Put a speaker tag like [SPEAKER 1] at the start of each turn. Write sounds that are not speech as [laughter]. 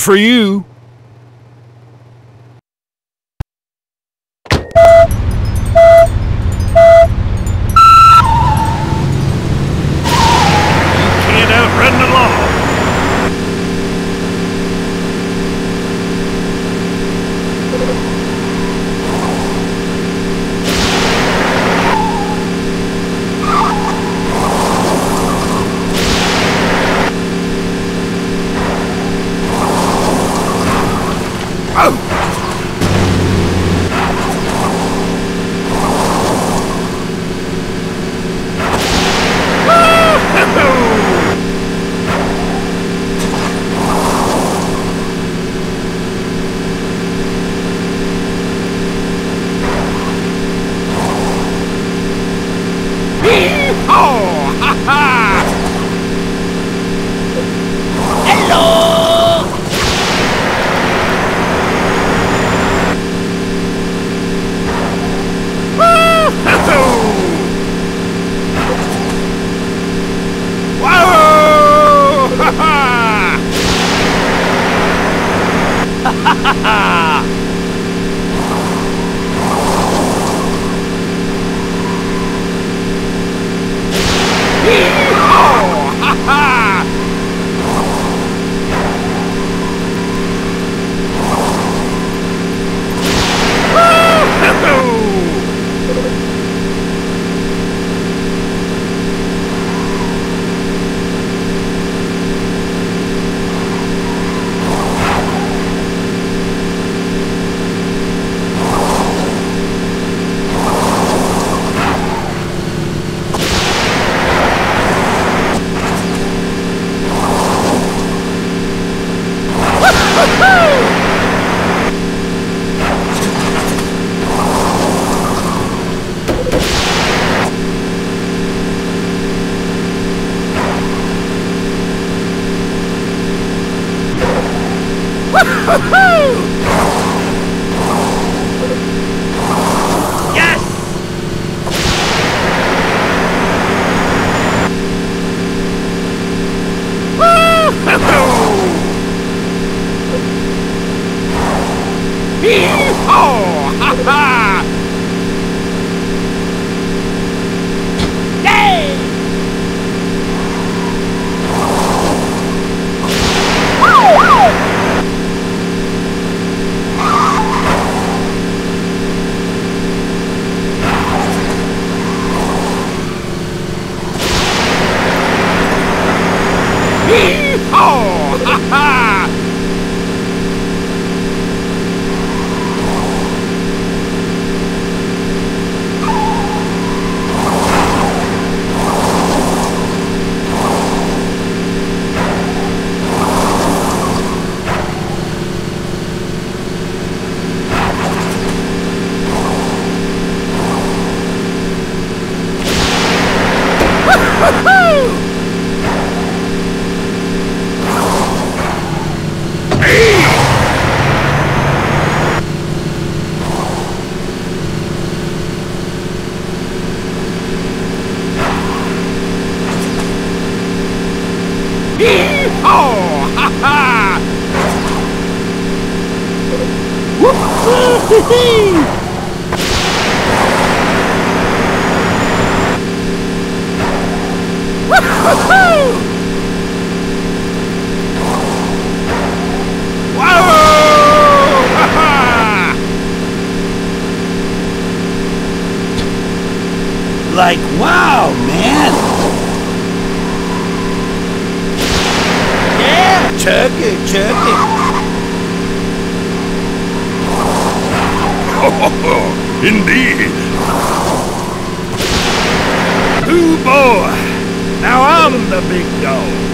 [SPEAKER 1] for you.
[SPEAKER 2] Hee-haw! Ha-ha! Wow! Ha-ha! Hee-haw! [laughs] [laughs] Hee-haw! [laughs] Ha-ha! Yay! Hee-haw! Ha-ha! Hee-haw! Ha-ha! Ha-ha!
[SPEAKER 1] Like, wow, man. Chug it, chug it.
[SPEAKER 2] Indeed. Ooh boy, now I'm the big dog.